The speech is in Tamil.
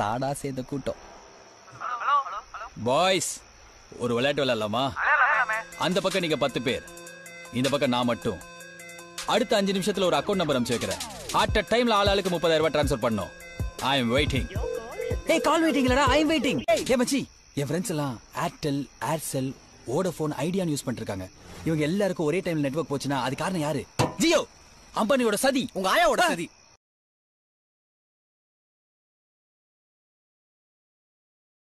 தாடா சேர்ந்த கூட்டம். பாய்ஸ் ஒரு விளையாட்டு விளையாடலாமா? அந்த பக்கம் நீங்க பத்து பேர். இந்த பக்கம் நான் மட்டும். அடுத்த அஞ்சு நிமிஷத்துல ஒரு அக்கௌண்ட் நம்பர் அனுப்பிச்சு வைக்கிறேன். அட் அ டைம்ல ஆள் ஆளுக்கு முப்பதாயிரம் ரூபாய் ட்ரான்ஸ்ஃபர் பண்ணும். ஐ எம் வெயிட்டிங் ஏய் கால் வெயிட்டிங்லடா ஐ எம் வெயிட்டிங் ஏ மச்சி என் ஃப்ரெண்ட்ஸ் எல்லாம் ஏர்டெல் ஏர்செல் வோடஃபோன் ஐடியான்னு யூஸ் பண்ணிட்டு இருக்காங்க இவங்க எல்லாருக்கும் ஒரே டைம்ல நெட்வொர்க் போச்சுன்னா அது காரணம் யாரு? ஜியோ அம்பானியோட சதி. உங்க ஆயாவோட சதி.